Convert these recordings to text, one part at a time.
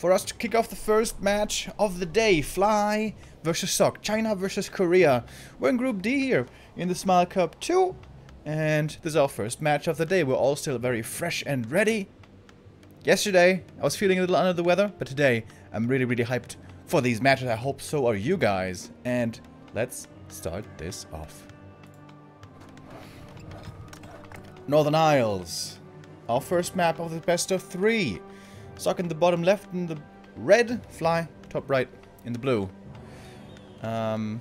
for us to kick off the first match of the day. Fly versus Sok. China versus Korea. We're in Group D here in the Smile Cup 2. And this is our first match of the day. We're all still very fresh and ready. Yesterday, I was feeling a little under the weather, but today, I'm really, really hyped for these matches. I hope so are you guys. And let's start this off. Northern Isles. Our first map of the best of three. Sok in the bottom left in the red, Fly top right in the blue. Um,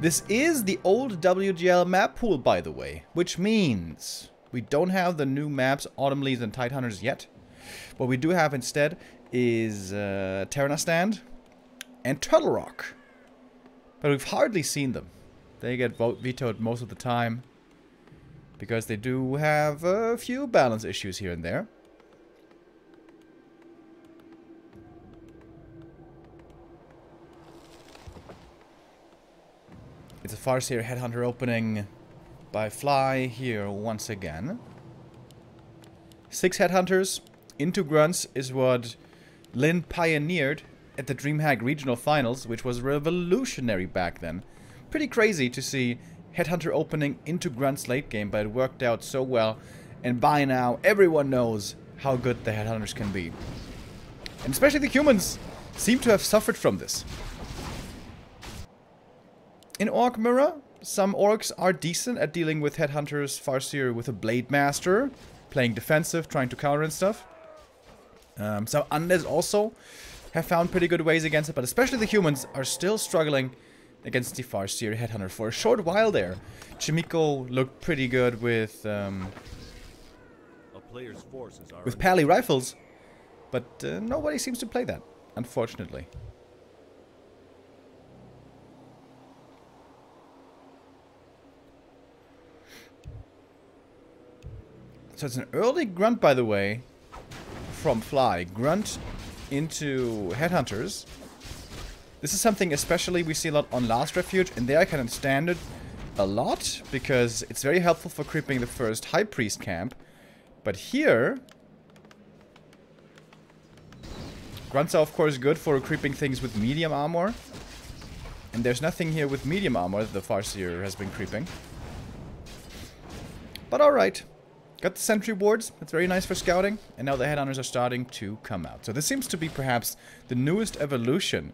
this is the old WGL map pool, by the way, which means we don't have the new maps Autumn Leaves and Tide Hunters yet. What we do have instead is uh, Stand and Turtle Rock. But we've hardly seen them. They get vetoed most of the time because they do have a few balance issues here and there. It's a Farseer Headhunter opening by Fly here once again. Six Headhunters into Grunts is what Lyn pioneered at the DreamHack Regional Finals, which was revolutionary back then. Pretty crazy to see Headhunter opening into Grunts late game, but it worked out so well. And by now, everyone knows how good the Headhunters can be. And especially the humans seem to have suffered from this. In Orc Mirror, some orcs are decent at dealing with Headhunters Farseer with a Blade Master, playing defensive, trying to counter and stuff. Um, some Undead also have found pretty good ways against it, but especially the humans are still struggling against the Farseer Headhunter for a short while there. Chaemiko looked pretty good with um, with Pally rifles, but uh, nobody seems to play that, unfortunately. So it's an early grunt, by the way, from Fly. Grunt into Headhunters. This is something especially we see a lot on Last Refuge, and there I can understand it a lot, because it's very helpful for creeping the first High Priest camp. But here... Grunts are of course good for creeping things with medium armor. And there's nothing here with medium armor that the Farseer has been creeping. But alright. Got the sentry wards, that's very nice for scouting, and now the headhunters are starting to come out. So this seems to be perhaps the newest evolution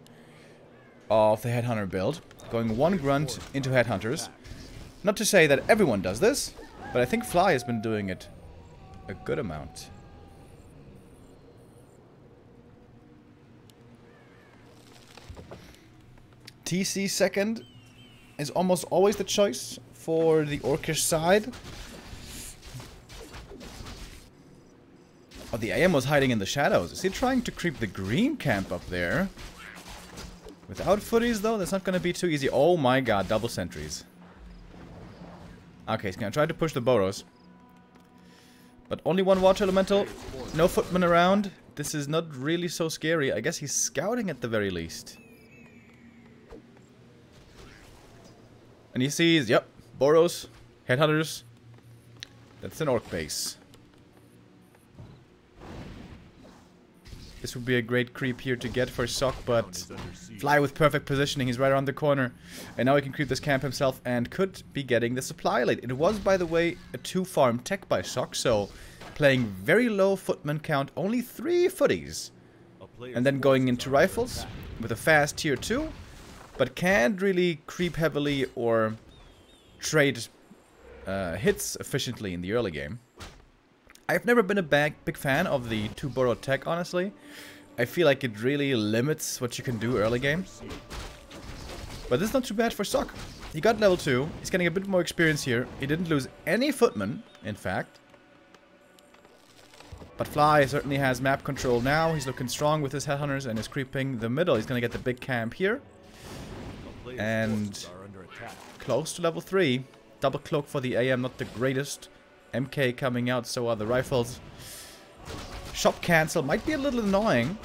of the Headhunter build, going one grunt into Headhunters. Not to say that everyone does this, but I think Fly has been doing it a good amount. TC second is almost always the choice for the Orcish side. Oh, the AM was hiding in the shadows. Is he trying to creep the green camp up there? Without footies, though, that's not going to be too easy. Oh my god, double sentries. Okay, he's going to try to push the burrows. But only one water elemental. No footman around. This is not really so scary. I guess he's scouting at the very least. And he sees, yep, Burrows, Headhunters. That's an orc base. This would be a great creep here to get for Sok, but Fly with perfect positioning. He's right around the corner. And now he can creep this camp himself and could be getting the supply late. It was, by the way, a two-farm tech by Sok, so playing very low footman count, only three footies. And then going into rifles with a fast tier 2, but can't really creep heavily or trade uh, hits efficiently in the early game. I've never been a big, big fan of the two burrow tech, honestly. I feel like it really limits what you can do early game. But this is not too bad for Sok. He got level 2. He's getting a bit more experience here. He didn't lose any footmen, in fact. But Fly certainly has map control now. He's looking strong with his headhunters and is creeping the middle. He's going to get the big camp here. And close to level 3. Double cloak for the AM, not the greatest. MK coming out, so are the rifles. Shop cancel might be a little annoying,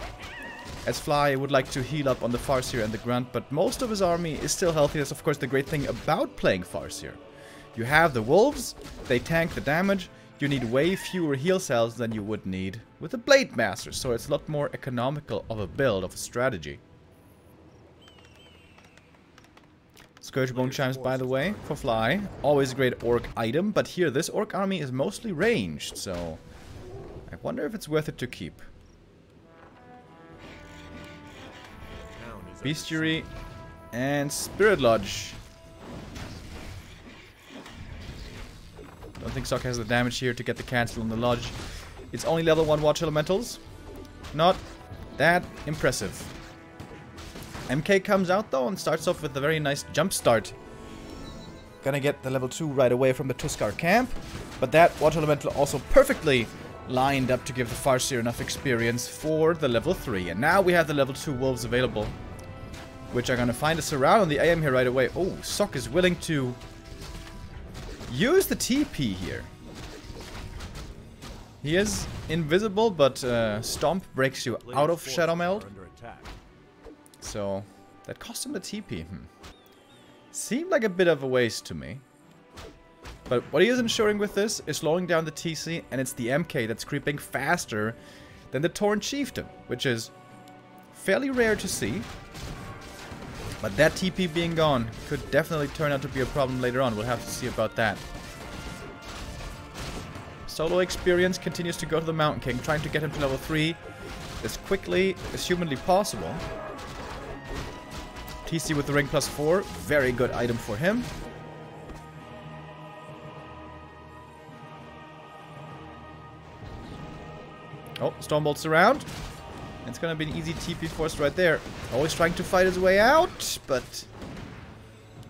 as Fly would like to heal up on the Farseer and the Grunt, but most of his army is still healthy. That's of course the great thing about playing Farseer. You have the Wolves, they tank the damage, you need way fewer heal cells than you would need with a Blade Master, so it's a lot more economical of a build, of a strategy. Scourge Bone Chimes, by the way, for Fly. Always a great Orc item, but here this Orc army is mostly ranged, so... I wonder if it's worth it to keep. Bestiary and Spirit Lodge. Don't think Sok has the damage here to get the cancel on the Lodge. It's only level 1 Water Elementals. Not that impressive. MK comes out though and starts off with a very nice jump start. Gonna get the level 2 right away from the Tuskar camp. But that Water Elemental also perfectly lined up to give the Farseer enough experience for the level 3. And now we have the level 2 Wolves available. Which are gonna find us around on the AM here right away. Oh, Sok is willing to use the TP here. He is invisible, but uh, Stomp breaks you out of Shadow Meld. So, that cost him the TP. Hmm. Seemed like a bit of a waste to me. But what he is ensuring with this is slowing down the TC, and it's the MK that's creeping faster than the Tauren Chieftain, which is fairly rare to see. But that TP being gone could definitely turn out to be a problem later on. We'll have to see about that. Solo experience continues to go to the Mountain King, trying to get him to level 3 as quickly as humanly possible. TC with the ring plus 4, very good item for him. Oh, Stormbolt's around. It's gonna be an easy TP force right there. Always trying to fight his way out, but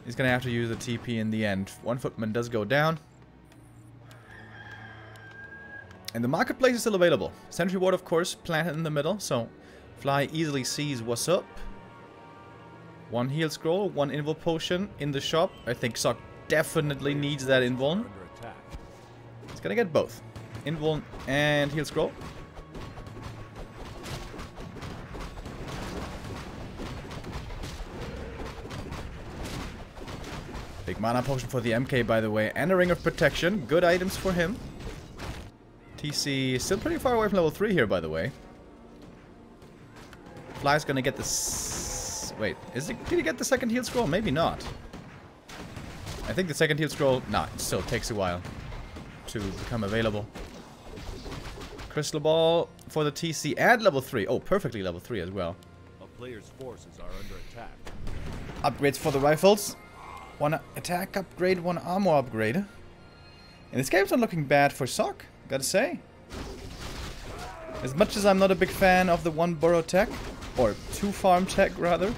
he's gonna have to use the TP in the end. One footman does go down. And the marketplace is still available. Sentry ward, of course, planted in the middle, so Fly easily sees what's up. One heal scroll, one invul potion in the shop. I think Sok definitely needs that invul. He's gonna get both. Invul and heal scroll. Big mana potion for the MK, by the way. And a ring of protection. Good items for him. TC still pretty far away from level 3 here, by the way. Fly's gonna get this... Wait, is it, did he get the second heal scroll? Maybe not. I think the second heal scroll... Nah, it still takes a while to become available. Crystal Ball for the TC and level 3. Oh, perfectly level 3 as well. A player's forces are under attack. Upgrades for the rifles. One attack upgrade, one armor upgrade. And this game's not looking bad for Sok, gotta say. As much as I'm not a big fan of the one burrow tech, or two farm tech rather,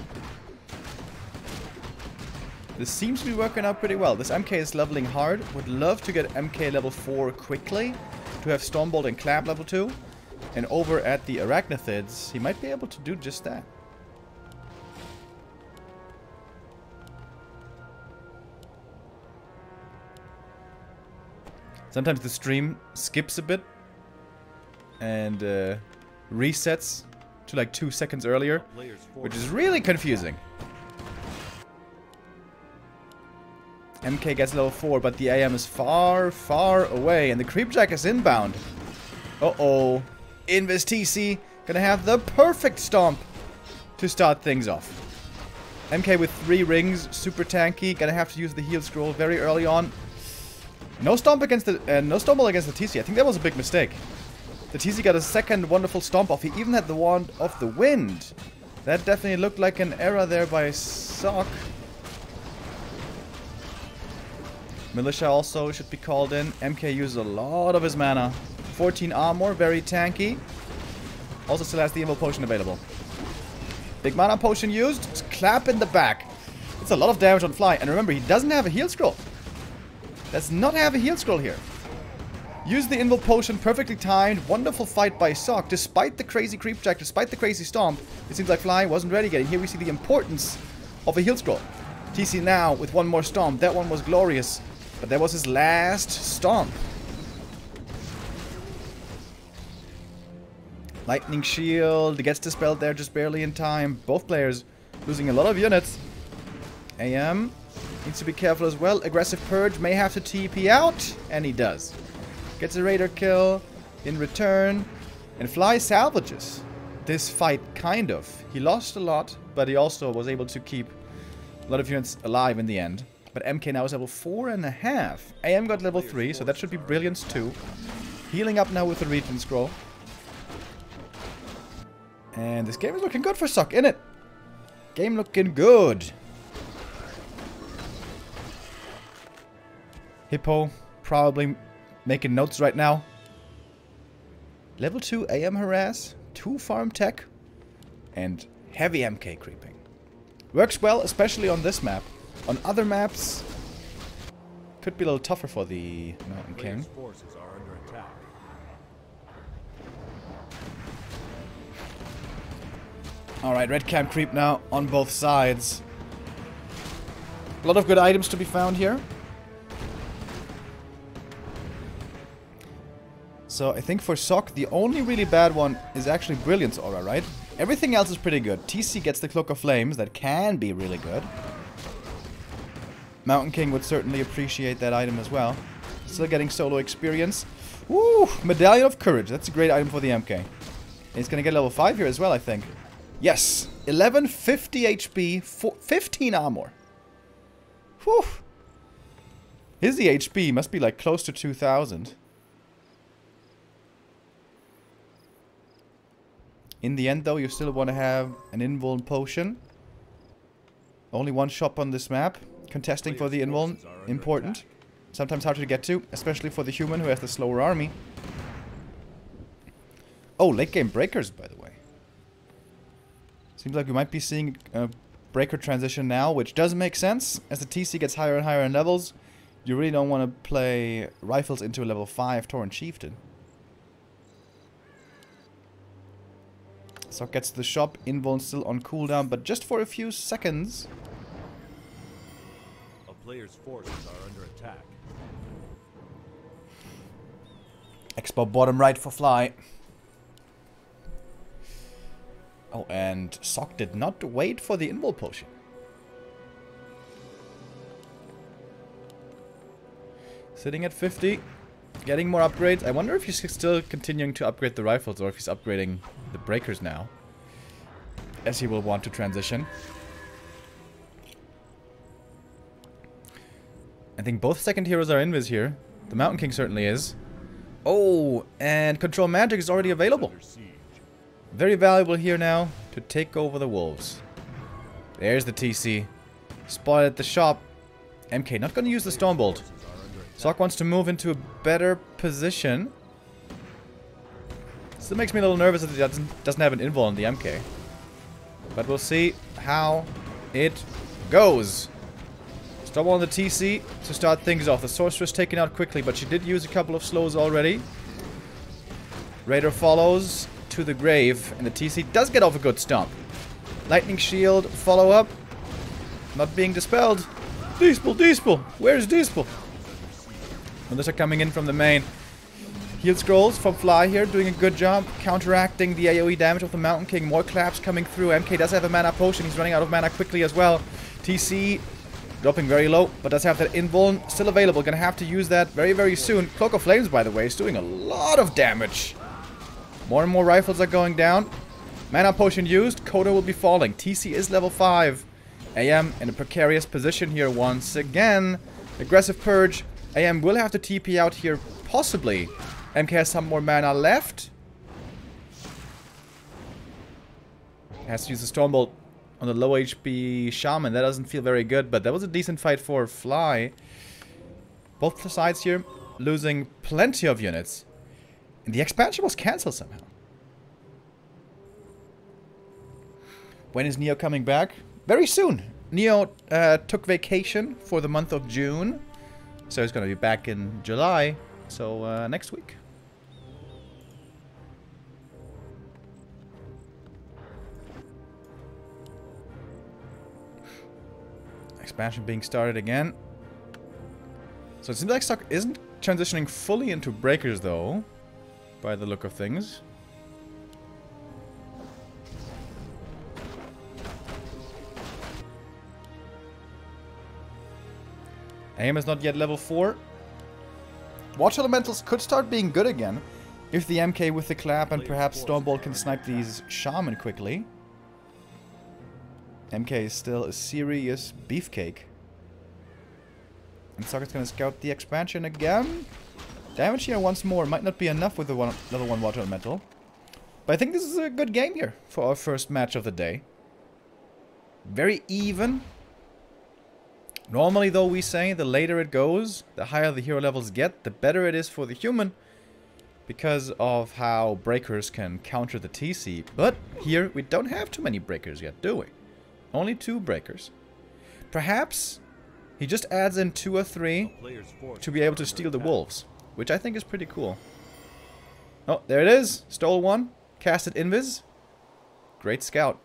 this seems to be working out pretty well. This MK is leveling hard. Would love to get MK level 4 quickly, to have Stormbolt and Clap level 2. And over at the Arachnathids, he might be able to do just that. Sometimes the stream skips a bit and uh, resets to like two seconds earlier, which is really confusing. MK gets level 4, but the AM is far, far away, and the Creepjack is inbound. Uh-oh. Invis TC gonna have the perfect stomp to start things off. MK with three rings, super tanky, gonna have to use the heal scroll very early on. No stomp against the uh, no stumble against the TC. I think that was a big mistake. The TC got a second wonderful stomp off. He even had the wand of the wind. That definitely looked like an error there by Sok. Militia also should be called in. MK uses a lot of his mana. 14 armor, very tanky. Also still has the invul potion available. Big mana potion used. Clap in the back. It's a lot of damage on fly. And remember, he doesn't have a heal scroll. Does not have a heal scroll here. Use the invul potion, perfectly timed, wonderful fight by Sok. Despite the crazy creep jack, despite the crazy stomp, it seems like Fly wasn't ready yet. And here we see the importance of a heal scroll. TC now with one more stomp. That one was glorious, but that was his last stomp. Lightning Shield gets dispelled there just barely in time. Both players losing a lot of units. AM Needs to be careful as well. Aggressive Purge may have to TP out, and he does. Gets a Raider kill in return. And Fly salvages this fight, kind of. He lost a lot, but he also was able to keep a lot of units alive in the end. But MK now is level 4.5. AM got level 3, so that should be Brilliance too. Healing up now with the Regen Scroll. And this game is looking good for Sok, in it. Game looking good. Hippo probably making notes right now. Level 2 AM harass, 2 farm tech, and heavy MK creeping. Works well, especially on this map. On other maps, could be a little tougher for the Mountain King. Alright, red cam creep now on both sides. A lot of good items to be found here. So I think for Sok, the only really bad one is actually Brilliance Aura, right? Everything else is pretty good. TC gets the Cloak of Flames, that can be really good. Mountain King would certainly appreciate that item as well. Still getting solo experience. Woo! Medallion of Courage. That's a great item for the MK. He's gonna get level 5 here as well, I think. Yes! 1150 HP, 15 armor. Whew! His HP must be like close to 2000. In the end though, you still want to have an invuln potion. Only one shop on this map. Contesting for the invuln, important. Sometimes hard to get to, especially for the human who has the slower army. Oh, late game breakers, by the way. Seems like we might be seeing a breaker transition now, which does make sense. As the TC gets higher and higher in levels, you really don't want to play rifles into a level 5 Tauren Chieftain. So gets to the shop, invuln still on cooldown, but just for a few seconds. A player's forces are under attack. Expo bottom right for fly. Oh, and Sok did not wait for the invul potion. Sitting at 50. Getting more upgrades. I wonder if he's still continuing to upgrade the rifles or if he's upgrading breakers now. As he will want to transition. I think both second heroes are invis here. The Mountain King certainly is. Oh, and Control Magic is already available. Very valuable here now to take over the wolves. There's the TC. Spotted at the shop. MK not going to use the Stormbolt. Sok wants to move into a better position. Still makes me a little nervous that it doesn't, doesn't have an invul on the MK. But we'll see how it goes. Stop on the TC to start things off. The Sorceress taken out quickly, but she did use a couple of slows already. Raider follows to the grave, and the TC does get off a good stomp. Lightning Shield, follow up. Not being dispelled. Dispel, Dispel! Where's Deespel? Militia coming in from the main. Heal scrolls from Fly here, doing a good job counteracting the AoE damage of the Mountain King. More claps coming through. MK does have a mana potion. He's running out of mana quickly as well. TC dropping very low, but does have that invuln still available. Gonna have to use that very, very soon. Cloak of Flames, by the way, is doing a lot of damage. More and more rifles are going down. Mana potion used. Kodo will be falling. TC is level 5. AM in a precarious position here once again. Aggressive Purge AM will have to TP out here, possibly. MK has some more mana left. Has to use the Stormbolt on the low HP Shaman. That doesn't feel very good, but that was a decent fight for Fly. Both sides here losing plenty of units. And the expansion was cancelled somehow. When is Neo coming back? Very soon. Neo uh, took vacation for the month of June. So he's going to be back in July. So uh, next week. Expansion being started again. So it seems like Sok isn't transitioning fully into breakers though. By the look of things. Aim is not yet level 4. Water Elementals could start being good again if the MK with the clap and perhaps Stormbolt can snipe these Shaman quickly. MK is still a serious beefcake. And Socket's gonna scout the expansion again. Damage here once more might not be enough with the one, level 1 Water Elemental. But I think this is a good game here for our first match of the day. Very even. Normally, though, we say the later it goes, the higher the hero levels get, the better it is for the human because of how breakers can counter the TC. But here we don't have too many breakers yet, do we? Only two breakers. Perhaps he just adds in two or three to be able to steal the wolves, which I think is pretty cool. Oh, there it is. Stole one. Casted Invis. Great scout.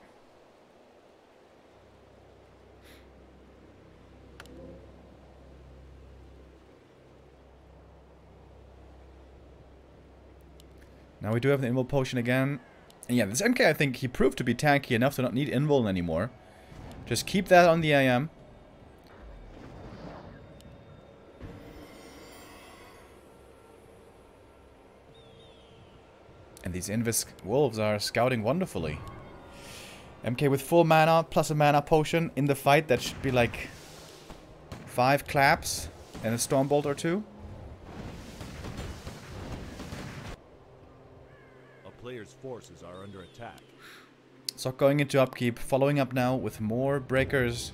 Now we do have the Invul Potion again. And yeah, this MK, I think he proved to be tanky enough to not need Invul anymore. Just keep that on the AM. And these Invis Wolves are scouting wonderfully. MK with full mana, plus a mana potion in the fight. That should be like five claps and a Stormbolt or two. A player's forces are under attack. So going into upkeep, following up now with more breakers.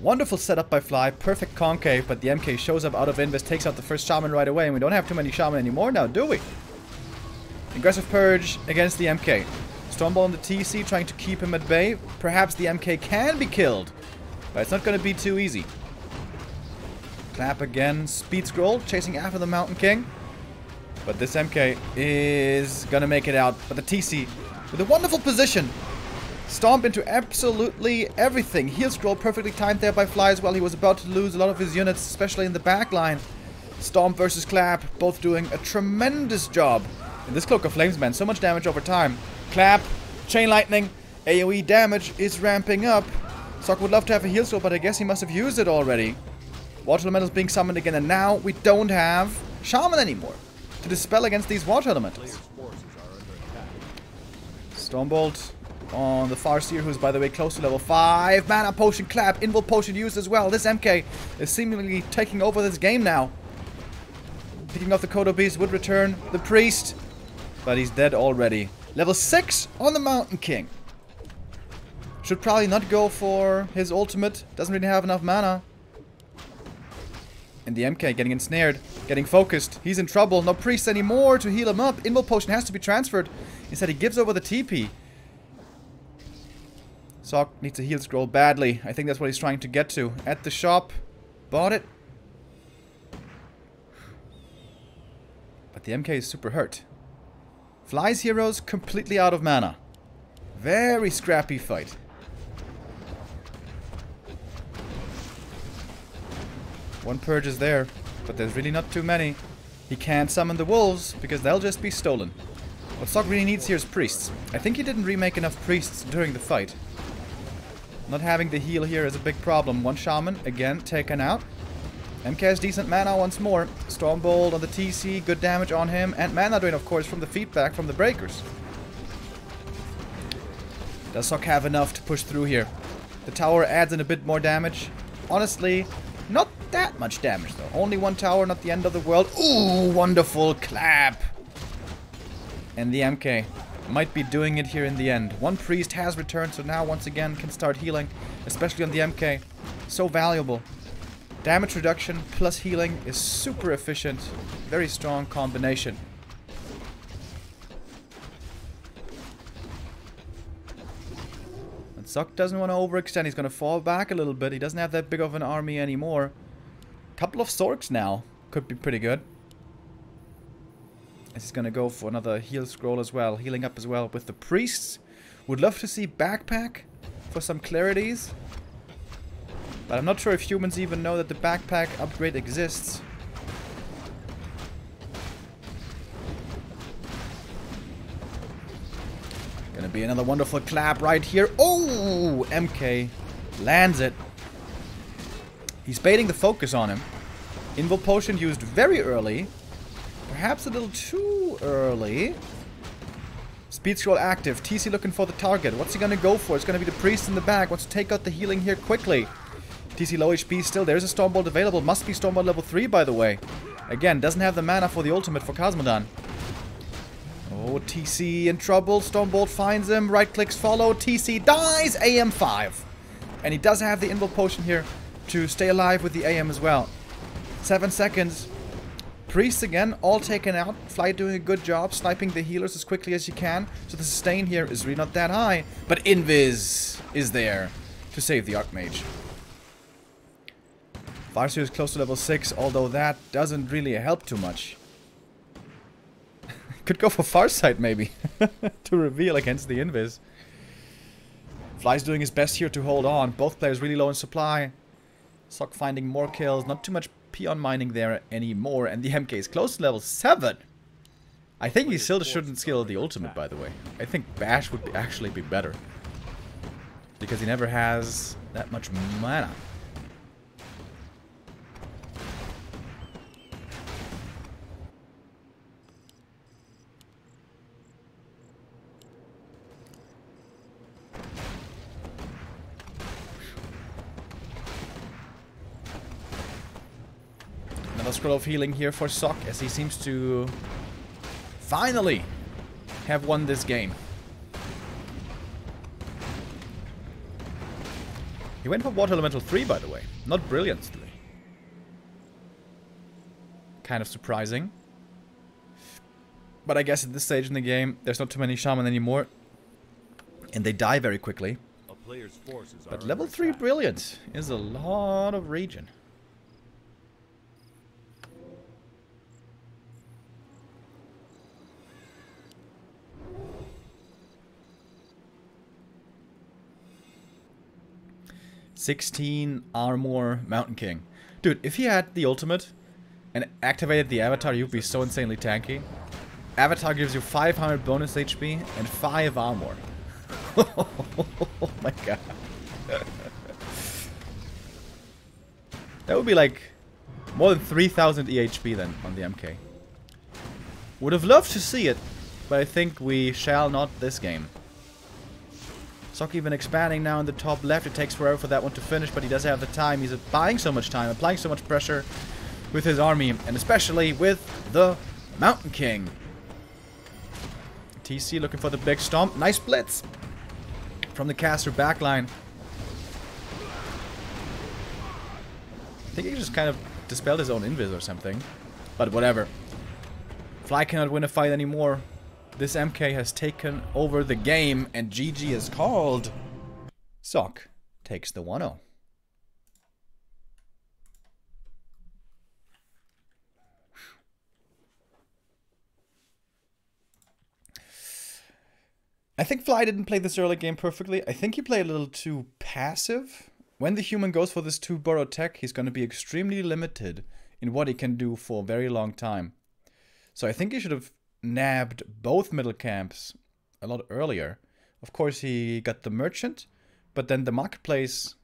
Wonderful setup by Fly, perfect concave, but the MK shows up out of Invis, takes out the first Shaman right away, and we don't have too many Shaman anymore now, do we? Aggressive Purge against the MK. Stormbolt on the TC, trying to keep him at bay. Perhaps the MK can be killed, but it's not going to be too easy. Clap again, Speed Scroll, chasing after the Mountain King. But this MK is gonna make it out. But the TC, with a wonderful position, stomp into absolutely everything. Heal scroll perfectly timed there by Fly as well. He was about to lose a lot of his units, especially in the back line. Stomp versus Clap, both doing a tremendous job. In this Cloak of Flames, man, so much damage over time. Clap, Chain Lightning, AoE damage is ramping up. Sok would love to have a heal scroll, but I guess he must have used it already. Water Elemental is being summoned again, and now we don't have Shaman anymore to dispel against these water elementals. Stormbolt on the Farseer, who's by the way close to level 5. Mana potion clap, invul potion used as well. This MK is seemingly taking over this game now. Picking off the Kodo Beast would return the priest, but he's dead already. Level 6 on the Mountain King. Should probably not go for his ultimate. Doesn't really have enough mana. And the MK getting ensnared, getting focused. He's in trouble. No priest anymore to heal him up. Invul potion has to be transferred. Instead, he gives over the TP. Sok needs a heal scroll badly. I think that's what he's trying to get to. At the shop. Bought it. But the MK is super hurt. Fly's heroes completely out of mana. Very scrappy fight. One purge is there, but there's really not too many. He can't summon the wolves, because they'll just be stolen. What Sok really needs here is priests. I think he didn't remake enough priests during the fight. Not having the heal here is a big problem. One shaman, again, taken out. MK has decent mana once more. Stormbolt on the TC, good damage on him. And mana drain, of course, from the feedback from the breakers. Does Sok have enough to push through here? The tower adds in a bit more damage. Honestly, not that much damage, though. Only one tower, not the end of the world. Ooh, wonderful clap. And the MK might be doing it here in the end. One priest has returned, so now once again can start healing, especially on the MK. So valuable. Damage reduction plus healing is super efficient. Very strong combination. And Sok doesn't want to overextend. He's going to fall back a little bit. He doesn't have that big of an army anymore couple of Sorks now. Could be pretty good. This is gonna go for another heal scroll as well. Healing up as well with the priests. Would love to see backpack for some clarities. But I'm not sure if humans even know that the backpack upgrade exists. Gonna be another wonderful clap right here. Oh! MK lands it. He's baiting the focus on him. Invul Potion used very early. Perhaps a little too early. Speed scroll active. TC looking for the target. What's he gonna go for? It's gonna be the priest in the back. Wants to take out the healing here quickly. TC low HP still. There's a Stormbolt available. Must be Stormbolt level 3, by the way. Again, doesn't have the mana for the ultimate for Cosmodan. Oh, TC in trouble. Stormbolt finds him. Right clicks follow. TC dies. AM5. And he does have the Invul Potion here to stay alive with the AM as well. Seven seconds. Priests again, all taken out. Fly doing a good job, sniping the healers as quickly as you can. So the sustain here is really not that high. But Invis is there to save the Archmage. Farseer is close to level 6, although that doesn't really help too much. Could go for Farsight maybe, to reveal against the Invis. Fly's doing his best here to hold on. Both players really low in supply. Sok finding more kills. Not too much peon mining there anymore. And the MK is close to level 7. I think he still shouldn't skill the ultimate, by the way. I think Bash would be actually be better. Because he never has that much mana. Scroll of Healing here for Sok as he seems to finally have won this game. He went for Water Elemental 3, by the way. Not brilliantly. Kind of surprising. But I guess at this stage in the game, there's not too many Shaman anymore. And they die very quickly. But level 3 Brilliant is a lot of regen. 16 armor Mountain King. Dude, if he had the ultimate and activated the avatar, you'd be so insanely tanky. Avatar gives you 500 bonus HP and 5 armor. oh my god. that would be like more than 3000 EHP then on the MK. Would have loved to see it, but I think we shall not this game. Sok even expanding now in the top left. It takes forever for that one to finish, but he does have the time. He's buying so much time, applying so much pressure with his army, and especially with the Mountain King. TC looking for the big stomp. Nice blitz from the caster backline. I think he just kind of dispelled his own invis or something. But whatever. Fly cannot win a fight anymore. This MK has taken over the game and GG is called. Sok takes the 1-0. I think Fly didn't play this early game perfectly. I think he played a little too passive. When the human goes for this 2 burrow tech, he's going to be extremely limited in what he can do for a very long time. So I think he should have nabbed both middle camps a lot earlier. Of course, he got the merchant, but then the marketplace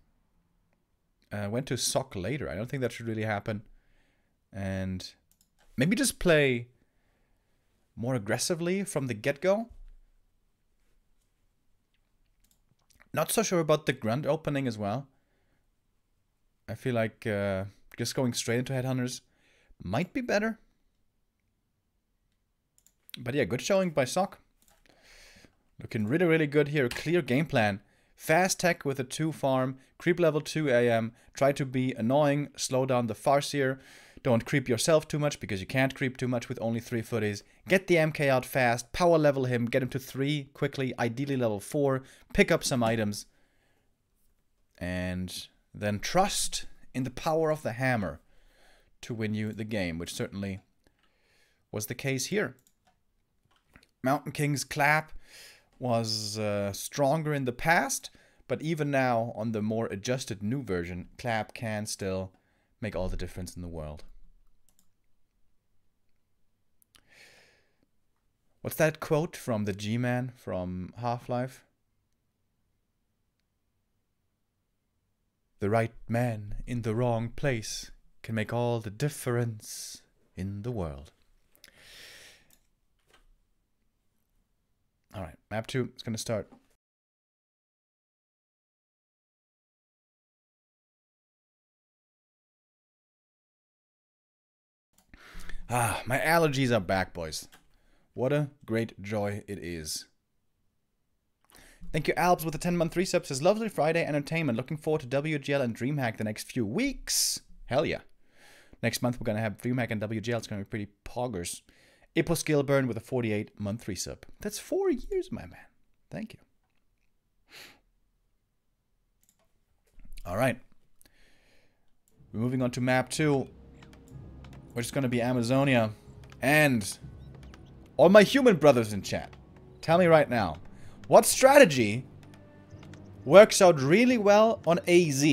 uh, went to Sok later. I don't think that should really happen. And maybe just play more aggressively from the get-go. Not so sure about the Grunt opening as well. I feel like uh, just going straight into Headhunters might be better. But yeah, good showing by Sok. Looking really, really good here. Clear game plan. Fast tech with a 2 farm. Creep level 2 AM. Try to be annoying. Slow down the Farseer. Don't creep yourself too much because you can't creep too much with only 3 footies. Get the MK out fast. Power level him. Get him to 3 quickly. Ideally level 4. Pick up some items. And then trust in the power of the hammer to win you the game, which certainly was the case here. Mountain King's clap was uh, stronger in the past, but even now on the more adjusted new version, clap can still make all the difference in the world. What's that quote from the G-Man from Half-Life? The right man in the wrong place can make all the difference in the world. All right, map two is going to start. Ah, my allergies are back, boys. What a great joy it is. Thank you, Alps, with the 10 month 3 subs. Says, lovely Friday entertainment. Looking forward to WGL and DreamHack the next few weeks. Hell yeah. Next month, we're going to have DreamHack and WGL. It's going to be pretty poggers. Ippo Skillburn with a 48 month 3 sub. That's four years, my man. Thank you. All right. We're moving on to map 2 which is going to be Amazonia. And all my human brothers in chat, tell me right now, what strategy works out really well on AZ?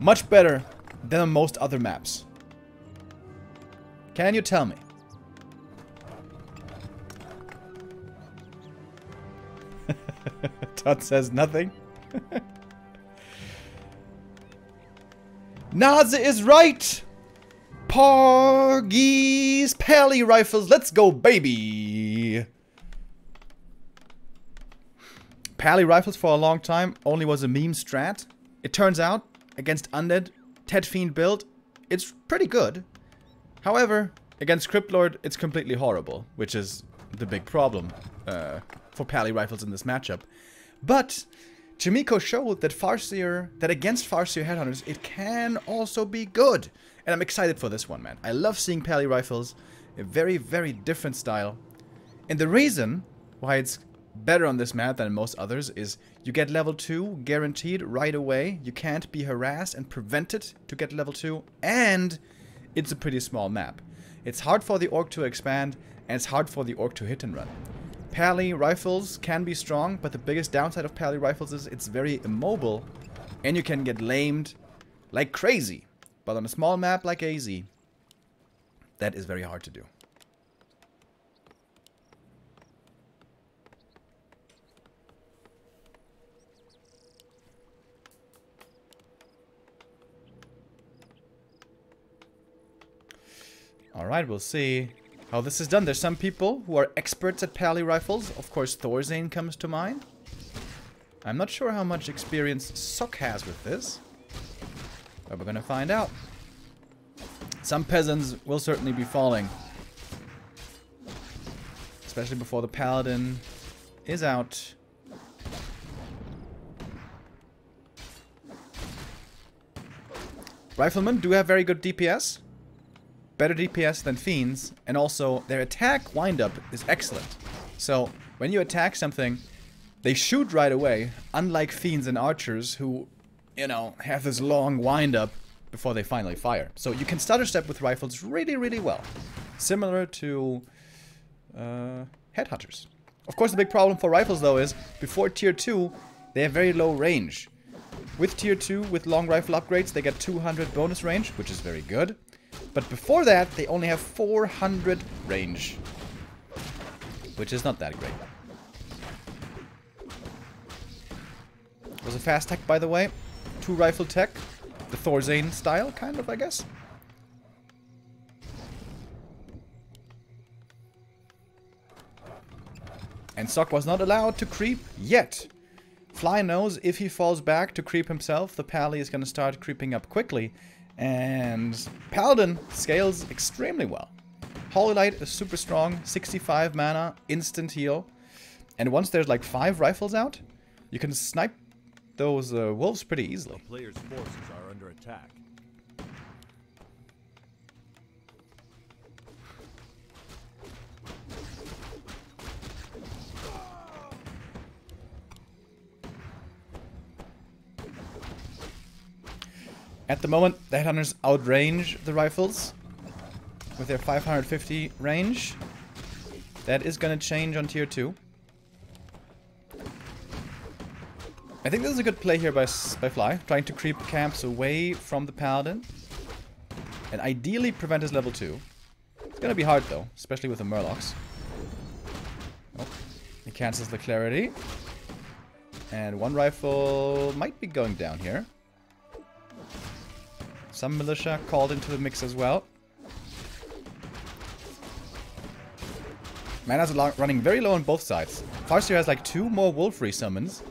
Much better than on most other maps. Can you tell me? Todd says nothing. Nazi is right! Porgies, Pally rifles, let's go, baby! Pally rifles for a long time only was a meme strat. It turns out, against Undead, Ted Fiend build, it's pretty good. However, against Cryptlord, it's completely horrible, which is the big problem uh, for Pally rifles in this matchup. But Chaemiko showed that Farseer, that against Farseer Headhunters, it can also be good. And I'm excited for this one, man. I love seeing Pally rifles. A very, very different style. And the reason why it's better on this map than most others is you get level 2 guaranteed right away. You can't be harassed and prevented to get level 2. And it's a pretty small map. It's hard for the orc to expand, and it's hard for the orc to hit and run. Pally rifles can be strong, but the biggest downside of Pally rifles is it's very immobile, and you can get lamed like crazy. But on a small map like AZ, that is very hard to do. Alright, we'll see how this is done. There's some people who are experts at pally rifles. Of course, Thorzane comes to mind. I'm not sure how much experience Sok has with this. But we're gonna find out. Some peasants will certainly be falling. Especially before the paladin is out. Riflemen do have very good DPS. Better DPS than Fiends. And also, their attack windup is excellent. So, when you attack something, they shoot right away. Unlike Fiends and Archers, who you know, have this long wind-up before they finally fire. So you can stutter step with rifles really, really well. Similar to uh, headhunters. Of course, the big problem for rifles, though, is before tier 2, they have very low range. With tier 2, with long rifle upgrades, they get 200 bonus range, which is very good. But before that, they only have 400 range. Which is not that great. It was a fast tech, by the way two rifle tech. The Thorzane style, kind of, I guess. And Sok was not allowed to creep yet. Fly knows if he falls back to creep himself, the Pally is going to start creeping up quickly. And Paladin scales extremely well. Holy Light is super strong, 65 mana, instant heal. And once there's like 5 rifles out, you can snipe those uh, wolves pretty easily. Player's forces are under attack. At the moment, the headhunters outrange the rifles with their 550 range. That is going to change on tier 2. I think this is a good play here by, by Fly, trying to creep camps away from the Paladin. And ideally prevent his level 2. It's gonna be hard though, especially with the Murlocs. Oh, he cancels the Clarity. And one rifle might be going down here. Some militia called into the mix as well. Mana's running very low on both sides. Farseer has like two more Wolf summons.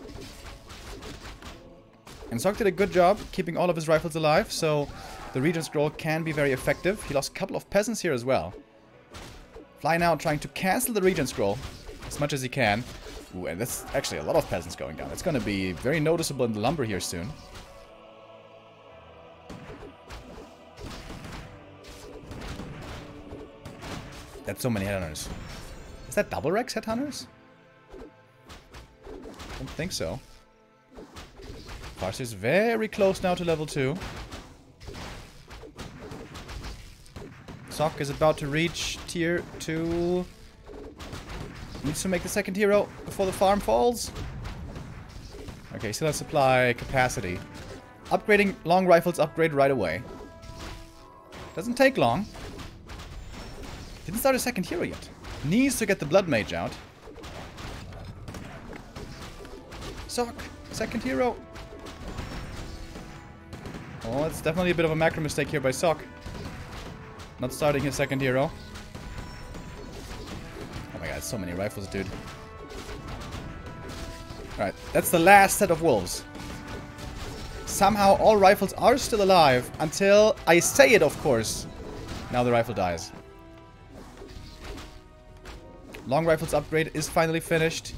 And Sok did a good job keeping all of his rifles alive, so the Regen Scroll can be very effective. He lost a couple of peasants here as well. Fly now trying to cancel the Regen Scroll as much as he can. Ooh, and that's actually a lot of peasants going down. It's going to be very noticeable in the lumber here soon. That's so many headhunters. Is that double Rex headhunters? Don't think so. Farseer is very close now to level 2. Sok is about to reach tier 2. Needs to make the second hero before the farm falls. Okay, still has supply capacity. Upgrading long rifles upgrade right away. Doesn't take long. Didn't start a second hero yet. Needs to get the Blood Mage out. Sok, second hero. Oh, it's definitely a bit of a macro mistake here by Sok. Not starting his second hero. Oh my god, so many rifles, dude. Alright, that's the last set of wolves. Somehow all rifles are still alive until I say it, of course. Now the rifle dies. Long rifles upgrade is finally finished.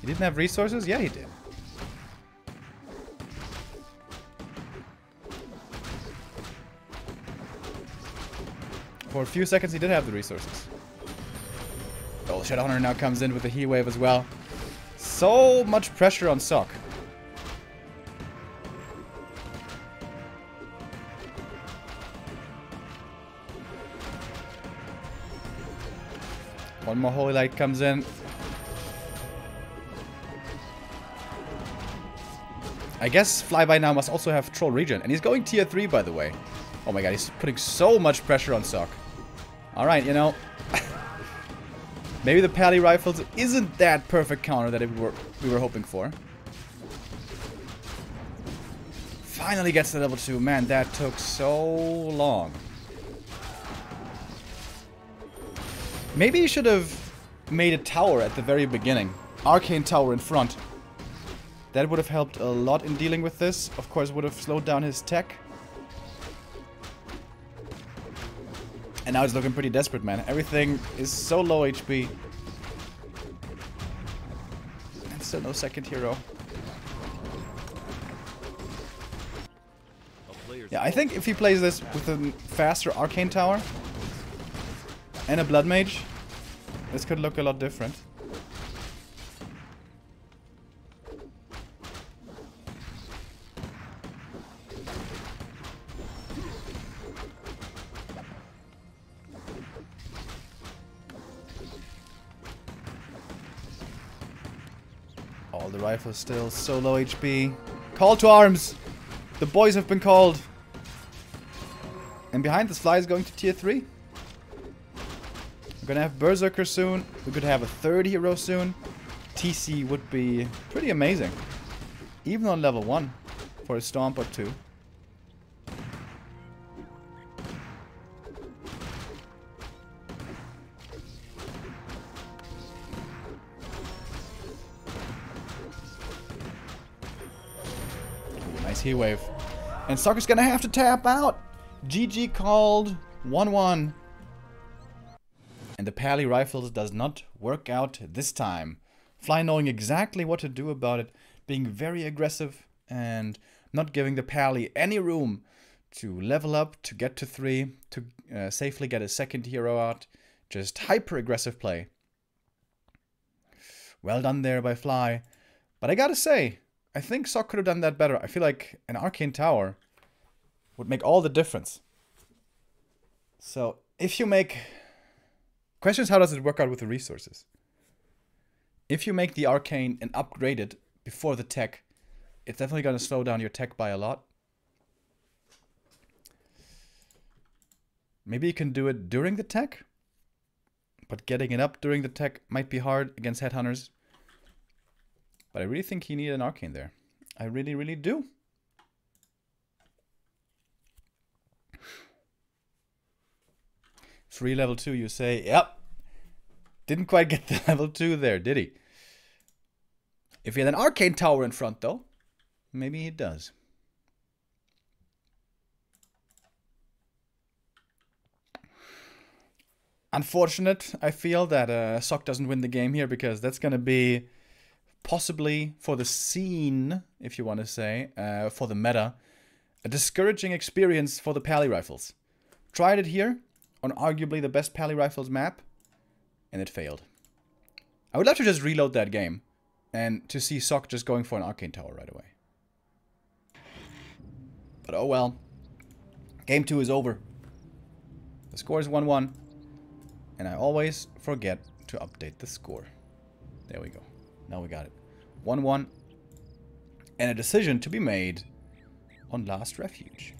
He didn't have resources? Yeah, he did. For a few seconds, he did have the resources. Oh, Shadowhunter now comes in with the heat wave as well. So much pressure on Sok. One more Holy Light comes in. I guess Flyby now must also have Troll Regen. And he's going tier 3, by the way. Oh my god, he's putting so much pressure on Sok. Alright, you know. maybe the Pally Rifles isn't that perfect counter that we were, we were hoping for. Finally gets to level 2. Man, that took so long. Maybe he should have made a tower at the very beginning. Arcane tower in front. That would have helped a lot in dealing with this. Of course, would have slowed down his tech. And now he's looking pretty desperate, man. Everything is so low HP. And still no second hero. Yeah, I think if he plays this with a faster Arcane Tower and a Blood Mage, this could look a lot different. Oh, the rifle still. So low HP. Call to arms! The boys have been called. And behind this fly is going to tier 3. We're gonna have Berserker soon. We could have a third hero soon. TC would be pretty amazing. Even on level 1 for a Stomp or 2. T-Wave. And Sucker's gonna have to tap out. GG called 1-1. The Pally Rifles does not work out this time. Fly knowing exactly what to do about it, being very aggressive and not giving the Pally any room to level up, to get to 3, to uh, safely get a second hero out. Just hyper aggressive play. Well done there by Fly. But I gotta say, I think Sok could have done that better. I feel like an Arcane Tower would make all the difference. So, if you make... Question is, how does it work out with the resources? If you make the Arcane and upgrade it before the tech, it's definitely going to slow down your tech by a lot. Maybe you can do it during the tech, but getting it up during the tech might be hard against headhunters. But I really think he needed an arcane there. I really, really do. Free level 2, you say. Yep. Didn't quite get the level 2 there, did he? If he had an arcane tower in front, though, maybe he does. Unfortunate, I feel, that uh, Sok doesn't win the game here because that's going to be possibly for the scene, if you want to say, uh, for the meta, a discouraging experience for the Pally Rifles. Tried it here on arguably the best Pally Rifles map, and it failed. I would love to just reload that game and to see Sok just going for an Arcane Tower right away. But oh well. Game 2 is over. The score is 1-1. And I always forget to update the score. There we go. Now we got it. 1-1. And a decision to be made on Last Refuge.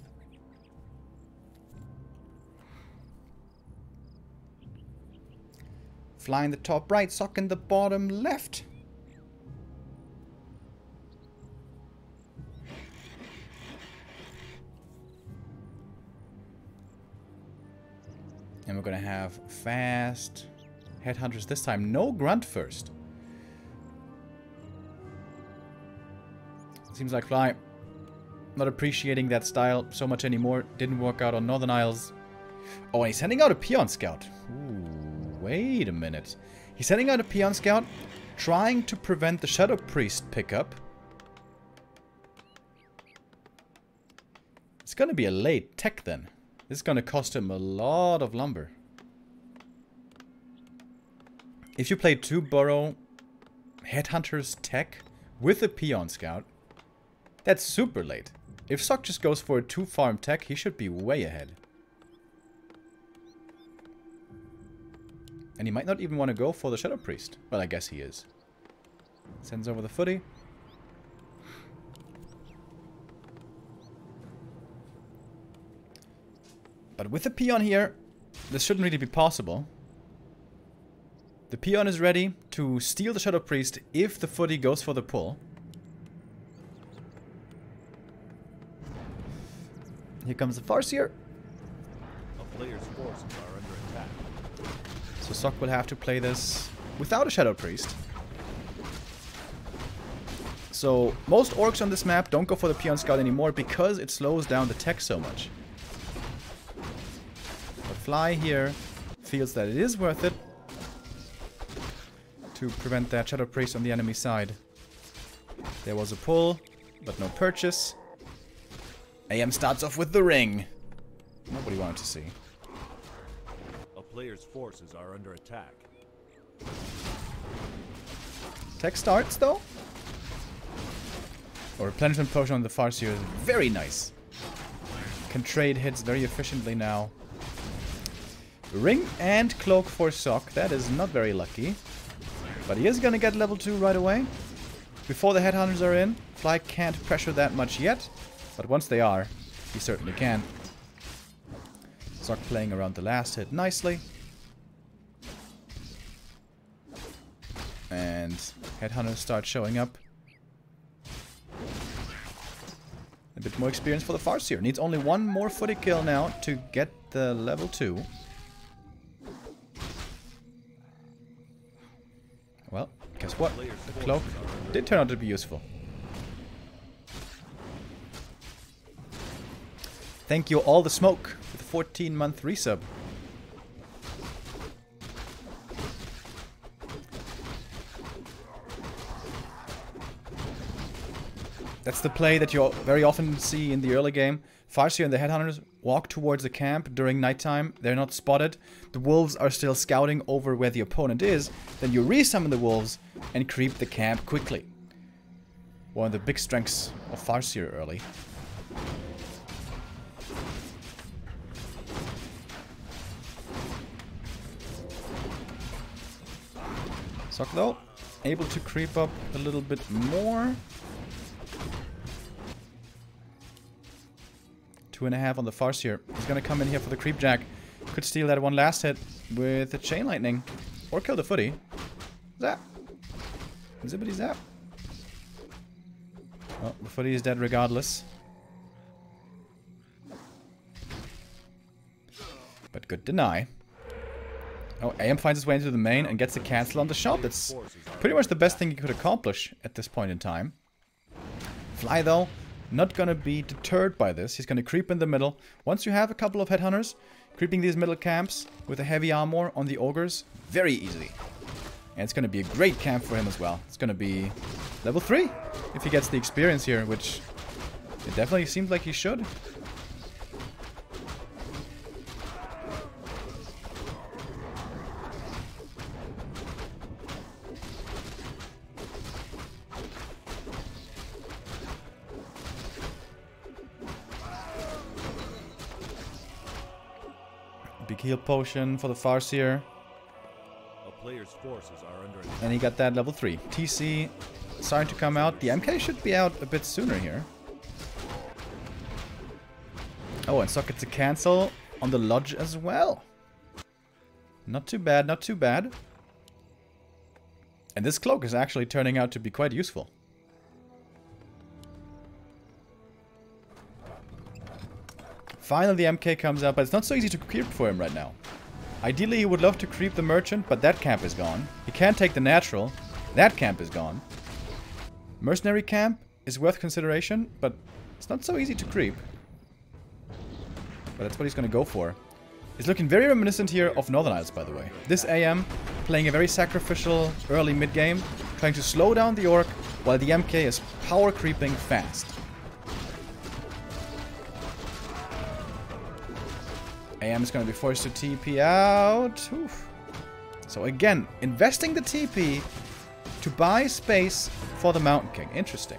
Flying the top right, Sok in the bottom left. And we're gonna have fast headhunters this time. No grunt first. Seems like Fly not appreciating that style so much anymore. Didn't work out on Northern Isles. Oh, and he's sending out a Peon Scout. Ooh, wait a minute. He's sending out a Peon Scout, trying to prevent the Shadow Priest pickup. It's gonna be a late tech then. This is going to cost him a lot of lumber. If you play two burrow Headhunter's tech with a Peon Scout, that's super late. If Sok just goes for a two farm tech, he should be way ahead. And he might not even want to go for the Shadow Priest. Well, I guess he is. Sends over the footy. But with the peon here, this shouldn't really be possible. The peon is ready to steal the Shadow Priest if the footy goes for the pull. Here comes the Farseer. A player's forces are under attack. So Sok will have to play this without a Shadow Priest. So most orcs on this map don't go for the Peon Scout anymore because it slows down the tech so much. The Fly here feels that it is worth it to prevent that Shadow Priest on the enemy side. There was a pull, but no purchase. AM starts off with the ring. Nobody wanted to see. Player's forces are under attack. Tech starts though. A replenishment potion on the Farseer is very nice. Can trade hits very efficiently now. Ring and Cloak for Sok. That is not very lucky. But he is going to get level 2 right away. Before the Headhunters are in. Fly can't pressure that much yet. But once they are, he certainly can. Sok playing around the last hit nicely. And Headhunters start showing up. A bit more experience for the Farseer. Needs only one more footy kill now to get the level 2. Well, guess what? The cloak did turn out to be useful. Thank you, All the Smoke, 14 month resub. That's the play that you very often see in the early game. Farseer and the Headhunters walk towards the camp during nighttime. They're not spotted. The wolves are still scouting over where the opponent is. Then you resummon the wolves and creep the camp quickly. One of the big strengths of Farseer early. Though, able to creep up a little bit more. Two and a half on the Farseer. He's gonna come in here for the Creep Jack. Could steal that one last hit with a Chain Lightning. Or kill the footy. Zap. Zippity zap. Oh, the Footy is dead regardless. But good deny. Oh, AM finds his way into the main and gets a cancel on the shot. That's pretty much the best thing he could accomplish at this point in time. Fly, though, not gonna be deterred by this. He's gonna creep in the middle. Once you have a couple of headhunters, creeping these middle camps with a heavy armor on the ogres, very easy. And it's gonna be a great camp for him as well. It's gonna be level 3 if he gets the experience here, which it definitely seems like he should. Heal potion for the Farseer. A player's forces are under. And he got that level 3. TC starting to come out. The MK should be out a bit sooner here. Oh, and Socket to cancel on the Lodge as well. Not too bad, not too bad. And this cloak is actually turning out to be quite useful. Finally the MK comes out, but it's not so easy to creep for him right now. Ideally he would love to creep the merchant, but that camp is gone. He can't take the natural. That camp is gone. Mercenary camp is worth consideration, but it's not so easy to creep. But that's what he's gonna go for. He's looking very reminiscent here of Northern Isles, by the way. This AM playing a very sacrificial early mid-game, trying to slow down the Orc, while the MK is power creeping fast. AM is going to be forced to TP out. Oof. So again, investing the TP to buy space for the Mountain King. Interesting.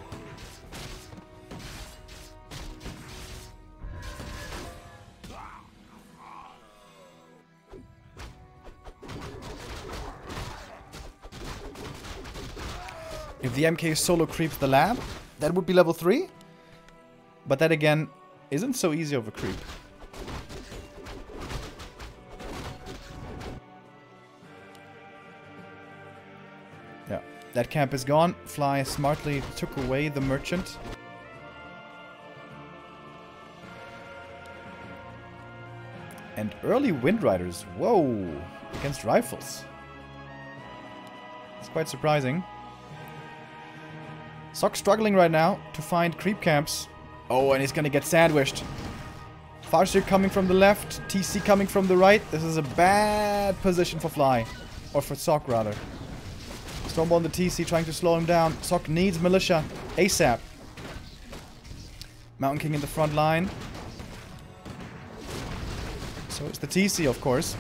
If the MK solo creeps the lab, that would be level 3. But that again, isn't so easy of a creep. That camp is gone. Fly smartly took away the merchant. And early Wind Riders, whoa, against rifles. It's quite surprising. Sok struggling right now to find creep camps. Oh, and he's gonna get sandwiched. Farseer coming from the left, TC coming from the right. This is a bad position for Fly. Or for Sok, rather. Storm Bolt on the TC trying to slow him down. Sok needs Militia ASAP. Mountain King in the front line. So it's the TC, of course.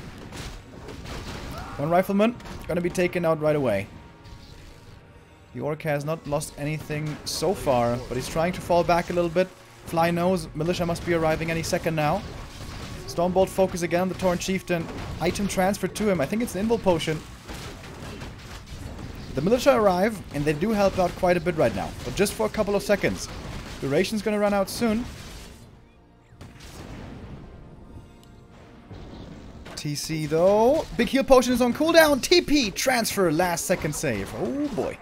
One Rifleman gonna be taken out right away. The Orc has not lost anything so far, but he's trying to fall back a little bit. Fly knows Militia must be arriving any second now. Stormbolt focus again on the Tauren Chieftain. Item transferred to him. I think it's an Invul Potion. The Militia arrive, and they do help out quite a bit right now. But just for a couple of seconds. Duration's gonna run out soon. TC though. Big heal potion is on cooldown. TP transfer last second save. Oh boy.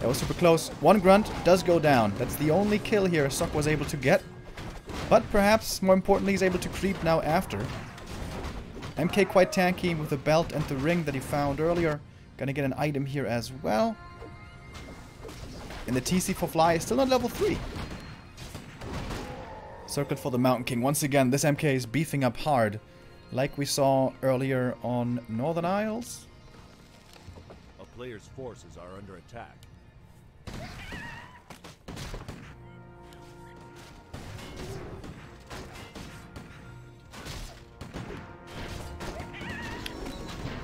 That was super close. One grunt does go down. That's the only kill here Sok was able to get. But perhaps more importantly he's able to creep now after. MK quite tanky with the belt and the ring that he found earlier. Gonna get an item here as well. And the TC for Fly is still on level 3. Circlet for the Mountain King. Once again, this MK is beefing up hard. Like we saw earlier on Northern Isles. A player's forces are under attack.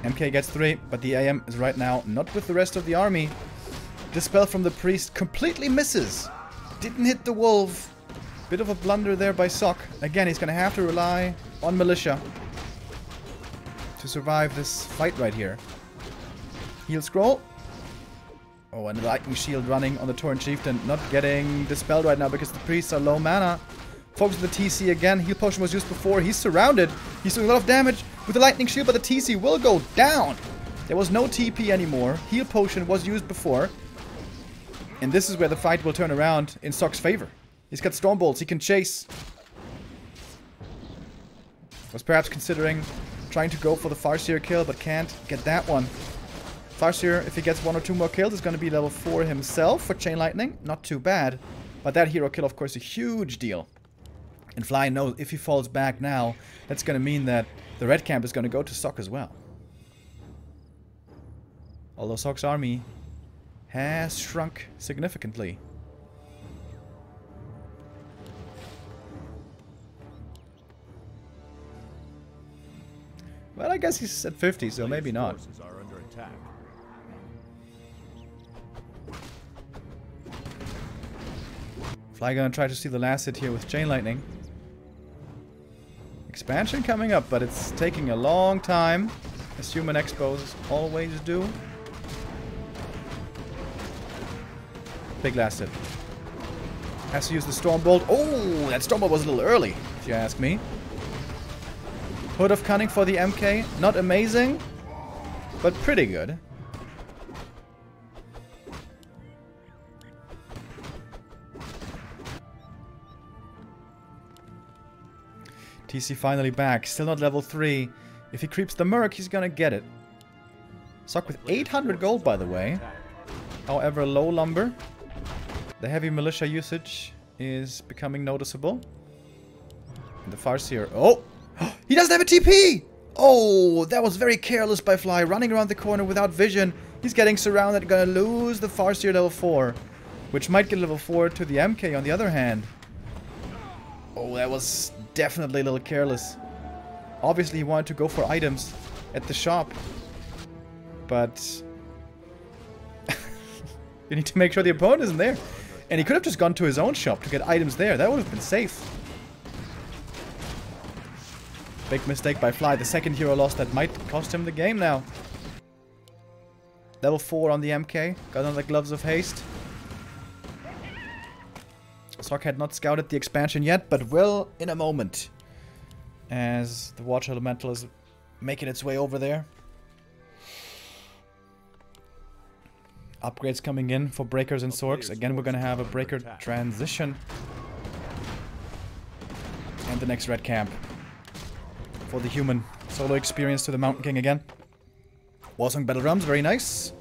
MK gets 3, but the AM is right now not with the rest of the army. Dispel from the priest completely misses. Didn't hit the wolf. Bit of a blunder there by Sok. Again, he's gonna have to rely on Militia to survive this fight right here. Heal scroll. Oh, and the lightning shield running on the Tauren Chieftain. Not getting dispelled right now because the priests are low mana. Focus the TC again. Heal potion was used before. He's surrounded. He's doing a lot of damage with the lightning shield, but the TC will go down. There was no TP anymore. Heal potion was used before. And this is where the fight will turn around in Sok's favor. He's got Storm Bolts, he can chase. Was perhaps considering trying to go for the Farseer kill, but can't get that one. Farseer, if he gets one or two more kills, is going to be level 4 himself for Chain Lightning. Not too bad. But that hero kill, of course, a huge deal. And Fly knows if he falls back now, that's going to mean that the red camp is going to go to Sok as well. Although Sok's army has shrunk significantly. Well, I guess he's at 50, so maybe not. Forces are under attack. Fly gonna try to steal the last hit here with Chain Lightning. Expansion coming up, but it's taking a long time, as human expos always do. Big last hit. Has to use the Storm Bolt. Oh, that Storm Bolt was a little early, if you ask me. Hood of Cunning for the MK. Not amazing, but pretty good. TC finally back. Still not level 3. If he creeps the Merc, he's gonna get it. Sok with 800 gold, by the way. However, low lumber. The heavy militia usage is becoming noticeable. And the Farseer... Oh! he doesn't have a TP! Oh, that was very careless by Fly. Running around the corner without vision. He's getting surrounded. Gonna lose the Farseer level 4. Which might get level 4 to the MK on the other hand. Oh, that was definitely a little careless. Obviously, he wanted to go for items at the shop. But... you need to make sure the opponent isn't there. And he could have just gone to his own shop to get items there. That would have been safe. Big mistake by Fly. The second hero loss that might cost him the game now. Level 4 on the MK. Got on the Gloves of Haste. Sok had not scouted the expansion yet, but will in a moment. As the Water Elemental is making its way over there. Upgrades coming in for Breakers and Sorcs. Again, we're going to have a Breaker transition. And the next Red Camp. For the human solo experience to the Mountain King again. Warsong Battle Drums, very nice.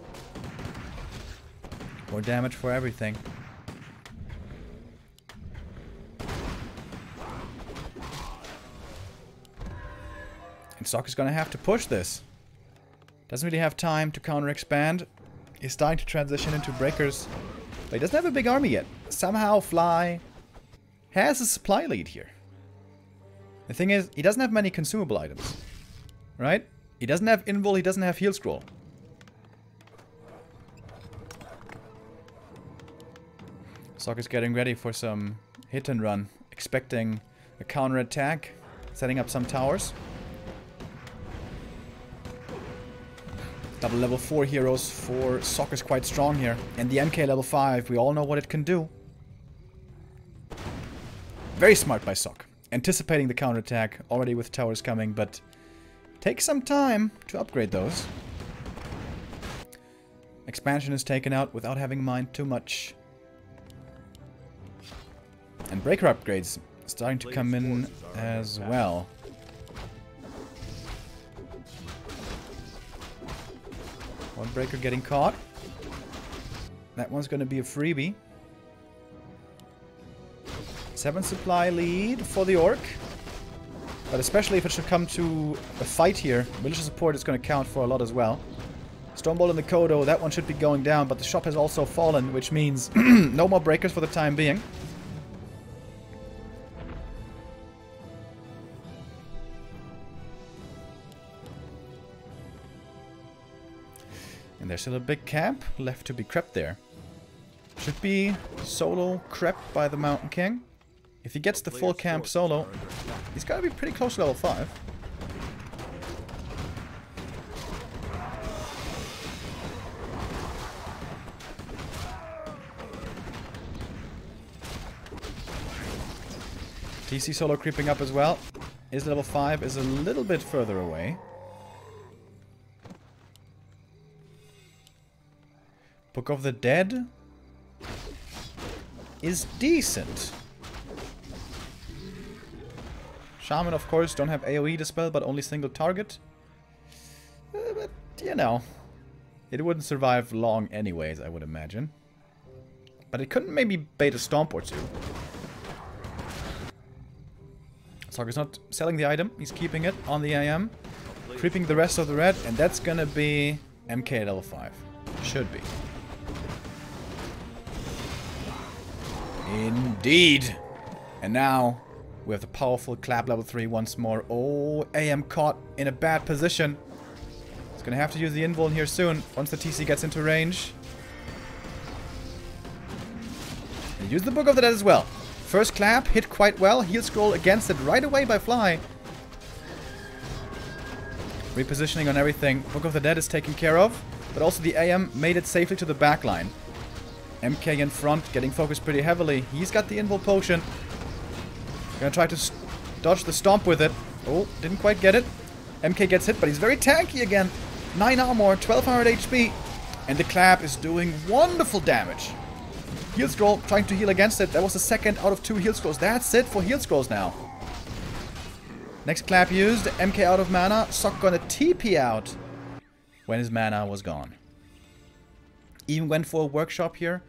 More damage for everything. And is going to have to push this. Doesn't really have time to counter-expand. He's starting to transition into breakers. But he doesn't have a big army yet. Somehow Fly has a supply lead here. The thing is, he doesn't have many consumable items. Right? He doesn't have Invul, he doesn't have Heal Scroll. Sok is getting ready for some hit and run. Expecting a counter attack. Setting up some towers. Double level 4 heroes for Sok is quite strong here. And the MK level 5, we all know what it can do. Very smart by Sok. Anticipating the counterattack, already with towers coming, but takes some time to upgrade those. Expansion is taken out without having mind too much. And breaker upgrades starting to come in as well. Breaker getting caught. That one's going to be a freebie. Seven supply lead for the Orc. But especially if it should come to a fight here, militia support is going to count for a lot as well. Stormbolt and the Kodo, that one should be going down, but the shop has also fallen, which means no more breakers for the time being. There's still a big camp left to be crept there. Should be solo crept by the Mountain King. If he gets the full camp solo, he's got to be pretty close to level 5. TC solo creeping up as well. His level 5 is a little bit further away. Book of the Dead. is decent. Shaman, of course, don't have AoE to spell, but only single target. Uh, but, you know, it wouldn't survive long anyways, I would imagine. But it couldn't maybe bait a stomp or two. Soccer's not selling the item, he's keeping it on the AM. Creeping the rest of the red, and that's gonna be MK level 5. Should be. Indeed. And now, we have the powerful clap level 3 once more. Oh, AM caught in a bad position. It's gonna have to use the invuln here soon, once the TC gets into range. And use the Book of the Dead as well. First clap, hit quite well. Heal scroll against it right away by Fly. Repositioning on everything. Book of the Dead is taken care of. But also the AM made it safely to the back line. MK in front, getting focused pretty heavily. He's got the invul potion. Gonna try to dodge the stomp with it. Oh, didn't quite get it. MK gets hit, but he's very tanky again. 9 armor, 1200 HP. And the clap is doing wonderful damage. Heal scroll, trying to heal against it. That was the second out of two heal scrolls. That's it for heal scrolls now. Next clap used. MK out of mana. Sok gonna TP out when his mana was gone. Even went for a workshop here.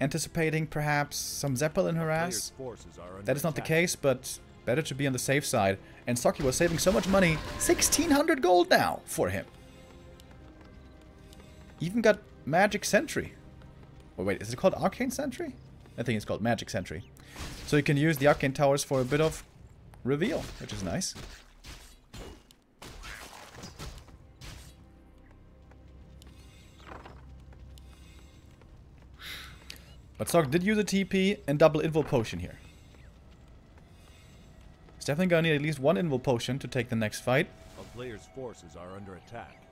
Anticipating perhaps some Zeppelin harass. That is not the case, but better to be on the safe side. And Saki was saving so much money. 1600 gold now for him. Even got Magic Sentry. Oh, wait, is it called Arcane Sentry? I think it's called Magic Sentry. So you can use the Arcane Towers for a bit of reveal, which is nice. But Sok did use a TP and double Invul Potion here. He's definitely gonna need at least one Invul Potion to take the next fight. A player's forces are under attack.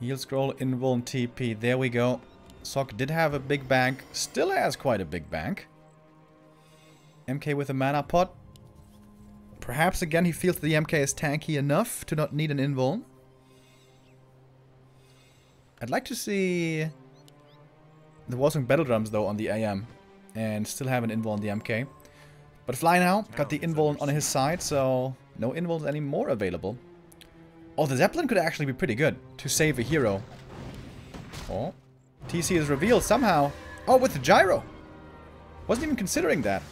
Heal scroll, invuln, TP. There we go. Sok did have a big bank. Still has quite a big bank. MK with a mana pot. Perhaps again he feels the MK is tanky enough to not need an invuln. I'd like to see the Warsong Battle Drums though on the AM. And still have an invuln on the MK. But Fly now got the invuln on his side, so no invulns anymore available. Oh, the Zeppelin could actually be pretty good to save a hero. Oh. TC is revealed somehow. Oh, with the gyro. Wasn't even considering that.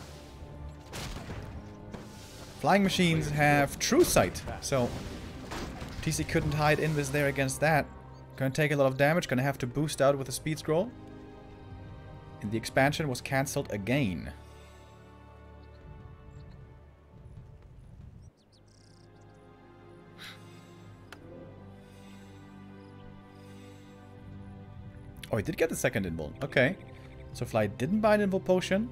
Flying machines have true sight, so TC couldn't hide invis there against that. Gonna take a lot of damage, gonna have to boost out with a speed scroll. And the expansion was cancelled again. Oh, he did get the second invul. Okay. So Fly didn't buy an invul potion.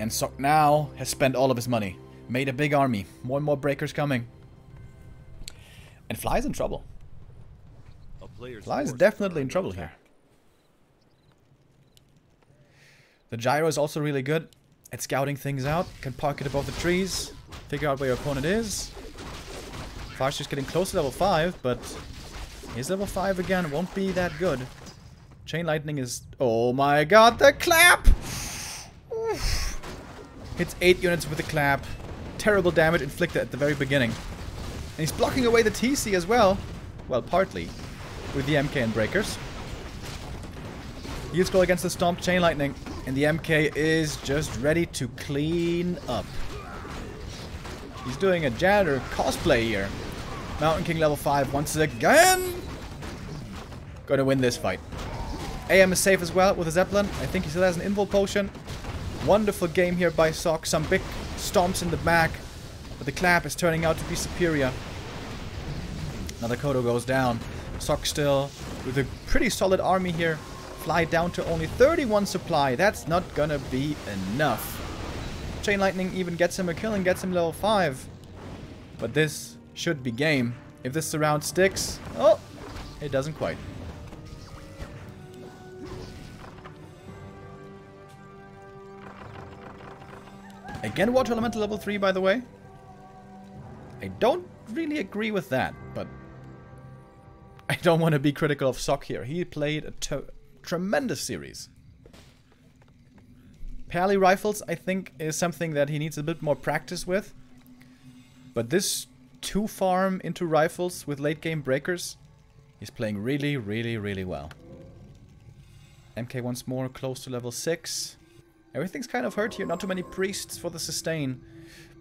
And Sok now has spent all of his money. Made a big army. More and more breakers coming. And Fly's in trouble. Fly's definitely in trouble here. The gyro is also really good at scouting things out. Can park it above the trees. Figure out where your opponent is. Fly's just getting close to level 5, but He's level 5 again, won't be that good. Chain Lightning is... Oh my god, the clap! Oof. Hits 8 units with the clap. Terrible damage inflicted at the very beginning. And he's blocking away the TC as well. Well, partly. With the MK and breakers. Heal scroll against the Stomp Chain Lightning. And the MK is just ready to clean up. He's doing a janitor cosplay here. Mountain King level 5 once again. Gonna win this fight. AM is safe as well with a Zeppelin. I think he still has an Invul Potion. Wonderful game here by Sok. Some big stomps in the back. But the clap is turning out to be superior. Another Kodo goes down. Sok still with a pretty solid army here. Fly down to only 31 supply. That's not gonna be enough. Chain Lightning even gets him a kill and gets him level 5. But this should be game. If this surround sticks... Oh! It doesn't quite. Again, Water Elemental level 3, by the way. I don't really agree with that, but I don't want to be critical of Sok here. He played a tremendous series. Pally rifles, I think, is something that he needs a bit more practice with. But this two farm into rifles with late game breakers, he's playing really, really, really well. MK once more, close to level 6. Everything's kind of hurt here, not too many priests for the sustain.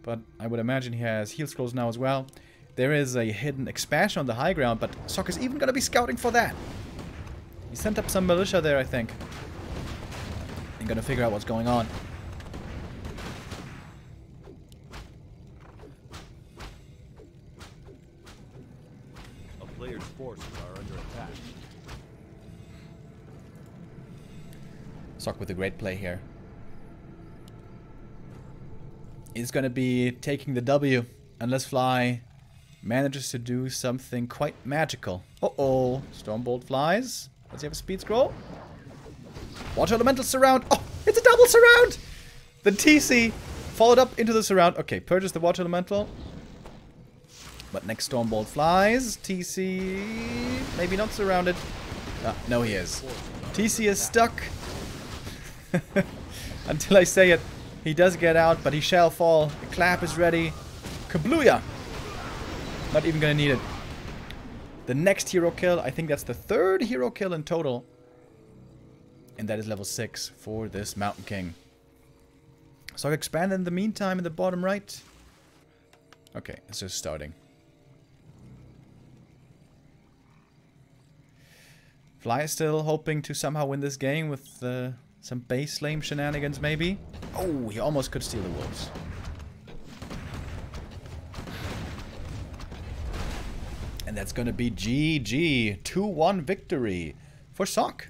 But I would imagine he has heal scrolls now as well. There is a hidden expansion on the high ground, but Sokka's even gonna be scouting for that. He sent up some militia there, I think. I'm gonna figure out what's going on. A player's forces are under attack. Sok with a great play here. He's gonna be taking the W unless Fly manages to do something quite magical. Uh-oh. Stormbolt flies. Does he have a speed scroll? Water Elemental Surround. Oh, it's a double surround! The TC followed up into the surround. Okay, purchase the Water Elemental. But next Stormbolt flies. TC... Maybe not surrounded. Ah, no, he is. TC is stuck. Until I say it. He does get out, but he shall fall. The clap is ready. Kablooya! Not even gonna need it. The next hero kill, I think that's the third hero kill in total. And that is level 6 for this Mountain King. So I'll expand in the meantime in the bottom right. Okay, it's just starting. Fly is still hoping to somehow win this game with uh, some base lame shenanigans maybe. Oh, he almost could steal the wolves. And that's going to be GG. 2-1 victory for Sok.